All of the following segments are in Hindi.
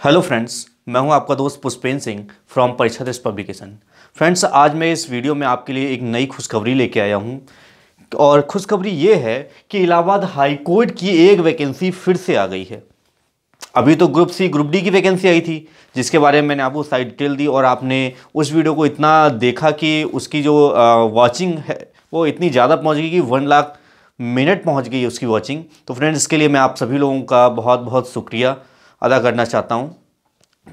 हेलो फ्रेंड्स मैं हूँ आपका दोस्त Pushpen Singh from Pariksha this publication friends आज मैं इस वीडियो में आपके लिए एक नई खुशखबरी लेके आया हूँ। और खुशखबरी ये है कि इलाहाबाद हाई कोर्ट की एक वैकेंसी फिर से आ गई है। अभी तो ग्रुप सी ग्रुप डी की वैकेंसी आई थी, जिसके बारे में मैंने आपको सारी डिटेल दी और आपने उस वीडियो को इतना देखा कि उसकी जो वॉचिंग है, वो इतनी ज़्यादा पहुँच गई कि वन लाख मिनट पहुँच गई उसकी वॉचिंग तो फ्रेंड्स इसके लिए मैं आप सभी लोगों का बहुत बहुत शुक्रिया। अदा करना चाहता हूँ।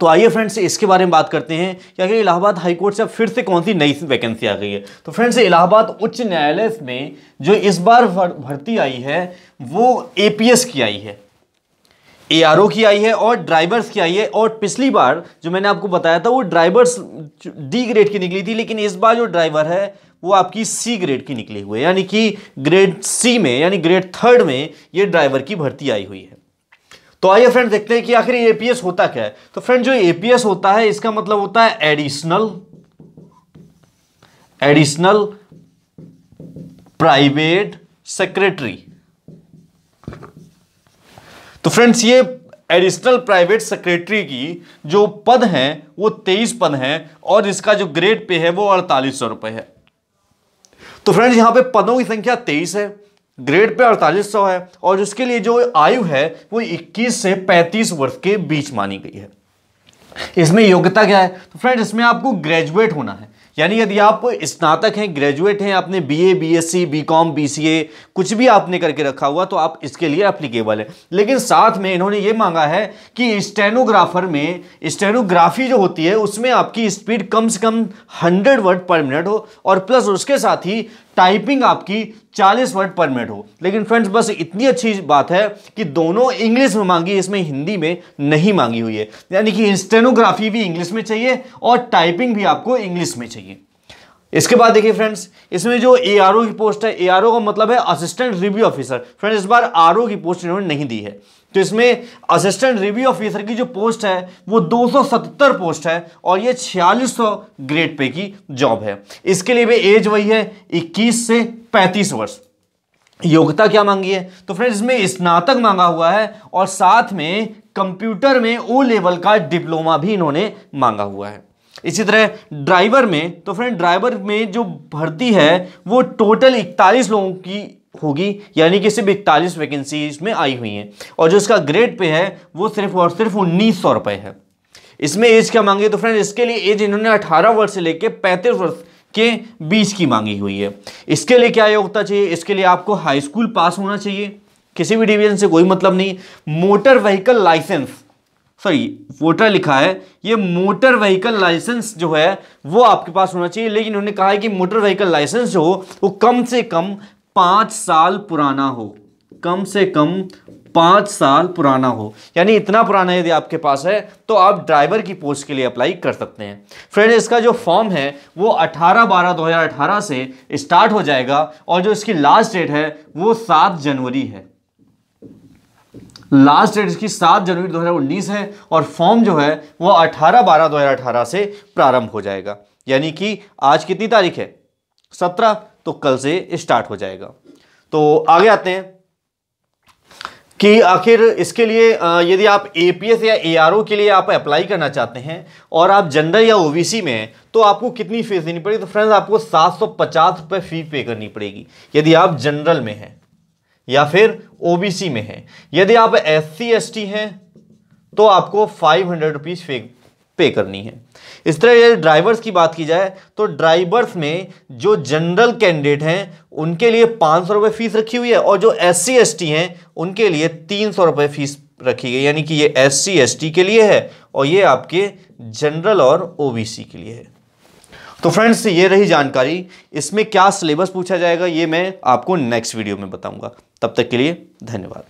तो आइए फ्रेंड्स इसके बारे में बात करते हैं कि आखिर इलाहाबाद हाईकोर्ट से अब फिर से कौन सी नई वैकेंसी आ गई है। तो फ्रेंड्स इलाहाबाद उच्च न्यायालय में जो इस बार भर्ती आई है, वो एपीएस की आई है। एआरओ की आई है और ड्राइवर्स की आई है और पिछली बार जो मैंने आपको बताया था, वो ड्राइवर्स डी ग्रेड की निकली थी, लेकिन इस बार जो ड्राइवर है, वो आपकी सी ग्रेड की निकली हुई है। यानी कि ग्रेड सी में, यानी ग्रेड थर्ड में ये ड्राइवर की भर्ती आई हुई है। तो आइए फ्रेंड देखते हैं कि आखिर एपीएस होता क्या है। तो फ्रेंड जो एपीएस होता है, इसका मतलब होता है एडिशनल एडिशनल प्राइवेट सेक्रेटरी तो फ्रेंड्स ये एडिशनल प्राइवेट सेक्रेटरी की जो पद हैं, वो तेईस पद हैं, और इसका जो ग्रेड पे है, वो अड़तालीस सौ रुपए है। तो फ्रेंड्स यहाँ पे पदों की संख्या तेईस है। ग्रेड पे अड़तालीस सौ है और उसके लिए जो आयु है वो 21 से 35 वर्ष के बीच मानी गई है। इसमें योग्यता क्या है? तो फ्रेंड इसमें आपको ग्रेजुएट होना है। यानी यदि आप स्नातक हैं ग्रेजुएट हैं आपने बीए, बीएससी, बीकॉम, बीसीए कुछ भी आपने करके रखा हुआ तो आप इसके लिए एप्लीकेबल है। लेकिन साथ में इन्होंने ये मांगा है कि स्टेनोग्राफर में स्टेनोग्राफी जो होती है उसमें आपकी स्पीड कम से कम 100 वर्ड पर मिनट हो और प्लस उसके साथ ही टाइपिंग आपकी 40 वर्ड पर मिनट हो। लेकिन फ्रेंड्स, बस इतनी अच्छी बात है कि दोनों इंग्लिश में मांगी, इसमें हिंदी में नहीं मांगी हुई है। यानी कि स्टेनोग्राफी भी इंग्लिश में चाहिए और टाइपिंग भी आपको इंग्लिश में चाहिए। इसके बाद देखिए फ्रेंड्स, इसमें जो एआरओ की पोस्ट है एआरओ का मतलब है असिस्टेंट रिव्यू ऑफिसर। फ्रेंड्स, इस बार आरओ की पोस्ट इन्होंने नहीं दी है। तो इसमें असिस्टेंट रिव्यू ऑफिसर की जो पोस्ट है, वो 277 पोस्ट है और ये 4600 ग्रेड पे की जॉब है। इसके लिए भी एज वही है 21 से 35 वर्ष। योग्यता क्या मांगी है? तो फ्रेंड्स इसमें स्नातक मांगा हुआ है और साथ में कंप्यूटर में ओ लेवल का डिप्लोमा भी इन्होंने मांगा हुआ है। इसी तरह ड्राइवर में तो फ्रेंड ड्राइवर में जो भर्ती है, वो टोटल इकतालीस लोगों की होगी, यानी कि सिर्फ़ इकतालीस वैकेंसी इसमें आई हुई हैं। और जो इसका ग्रेड पे है, वो सिर्फ़ और सिर्फ़ उन्नीस सौ रुपए है। इसमें एज क्या मांगी? तो फ्रेंड इसके लिए एज इन्होंने अठारह वर्ष से लेकर पैंतीस वर्ष के बीच की मांगी हुई है। इसके लिए क्या योग्यता चाहिए? इसके लिए आपको हाई स्कूल पास होना चाहिए। किसी भी डिवीज़न से कोई मतलब नहीं। Motor vehicle licence sorry voter लिखा है, ये मोटर व्हीकल लाइसेंस जो है, वो आपके पास होना चाहिए। लेकिन उन्होंने कहा है कि मोटर व्हीकल लाइसेंस जो हो, वो कम से कम पाँच साल पुराना हो, कम से कम पाँच साल पुराना हो। यानी इतना पुराना यदि आपके पास है तो आप ड्राइवर की पोस्ट के लिए अप्लाई कर सकते हैं। फ्रेंड इसका जो फॉर्म है, वो 18 बारह 2018 से स्टार्ट हो जाएगा, और जो इसकी लास्ट डेट है, वो 7 जनवरी है। लास्ट डेट इसकी 7 जनवरी 2019 है, और फॉर्म जो है, वो 18 बारह 2018 से प्रारंभ हो जाएगा। यानी कि आज कितनी तारीख है? 17 तो कल से स्टार्ट हो जाएगा। तो आगे आते हैं कि आखिर इसके लिए यदि आप एपीएस या एआरओ के लिए आप अप्लाई करना चाहते हैं और आप जनरल या ओबीसी में हैं तो आपको कितनी फ़ीस देनी पड़ेगी? तो फ्रेंड्स आपको सात सौ पचास रुपये फ़ी पे करनी पड़ेगी। यदि आप जनरल में हैं या फिर ओबीसी में हैं। यदि आप एस सी एस टी हैं तो आपको फाइव हंड्रेड रुपीज़ पे करनी है। इस तरह यदि ड्राइवर्स की बात की जाए तो ड्राइवर्स में जो जनरल कैंडिडेट हैं, उनके लिए पाँच सौ रुपये फ़ीस रखी हुई है और जो एस सी एस टी हैं, उनके लिए तीन सौ रुपये फ़ीस रखी गई। यानी कि ये एस सी एस टी के लिए है और ये आपके जनरल और ओ बी सी के लिए है। तो फ्रेंड्स, ये रही जानकारी। इसमें क्या सिलेबस पूछा जाएगा, ये मैं आपको नेक्स्ट वीडियो में बताऊँगा। तब तक के लिए धन्यवाद।